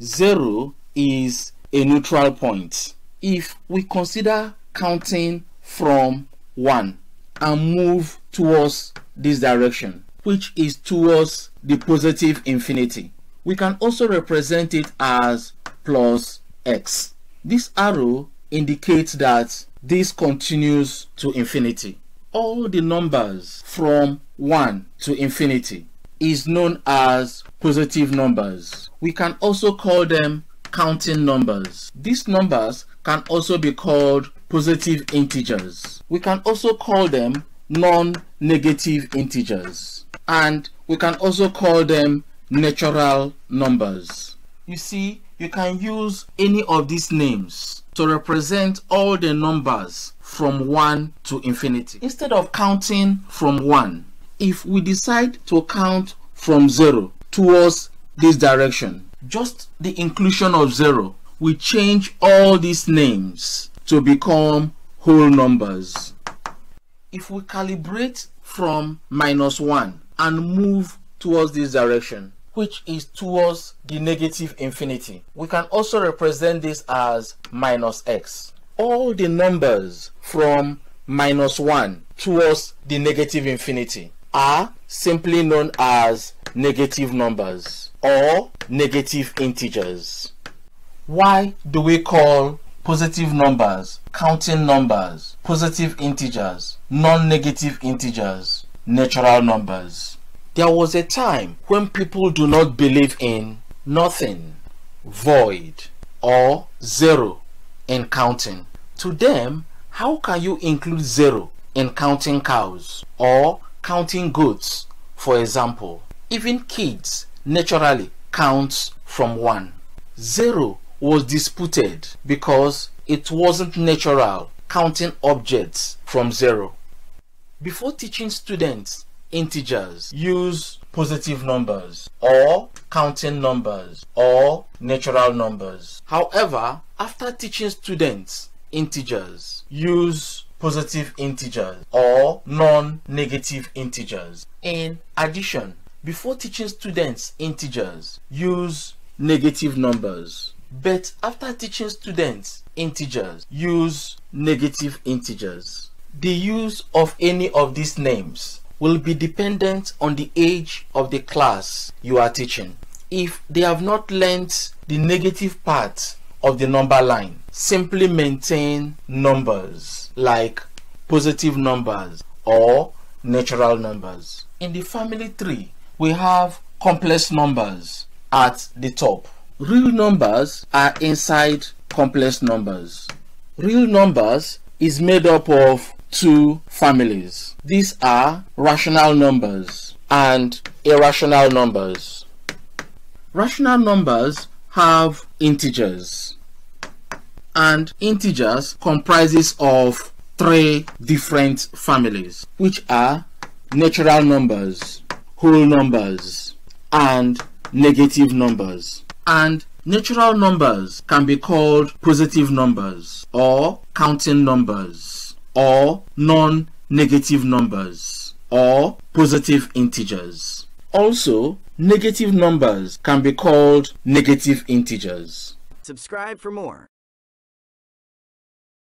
0 is a neutral point. If we consider counting from 1 and move towards this direction, which is towards the positive infinity, we can also represent it as plus x. This arrow indicates that this continues to infinity. All the numbers from 1 to infinity is known as positive numbers. We can also call them counting numbers. These numbers can also be called positive integers. We can also call them non-negative integers. And we can also call them natural numbers. You see, you can use any of these names to represent all the numbers from 1 to infinity. Instead of counting from 1, if we decide to count from 0 towards this direction, just the inclusion of 0 will change all these names to become whole numbers. If we calibrate from minus 1 and move towards this direction, which is towards the negative infinity. We can also represent this as minus x. All the numbers from minus 1 towards the negative infinity are simply known as negative numbers or negative integers. Why do we call positive numbers, counting numbers, positive integers, non-negative integers, natural numbers? There was a time when people do not believe in nothing, void, or zero in counting. To them, how can you include zero in counting cows or counting goats, for example? Even kids naturally count from one. Zero was disputed because it wasn't natural counting objects from zero. Before teaching students integers use positive numbers or counting numbers or natural numbers. However, after teaching students integers, use positive integers or non-negative integers. In addition, before teaching students integers, use negative numbers. But after teaching students integers, use negative integers. The use of any of these names will be dependent on the age of the class you are teaching. If they have not learnt the negative part of the number line, simply maintain numbers like positive numbers or natural numbers. In the family tree, we have complex numbers at the top. Real numbers are inside complex numbers. Real numbers is made up of two families. These are rational numbers and irrational numbers. Rational numbers have integers and integers comprises of three different families which are natural numbers, whole numbers and negative numbers and natural numbers can be called positive numbers or counting numbers or non-negative numbers or positive integers. Also, negative numbers can be called negative integers. Subscribe for more.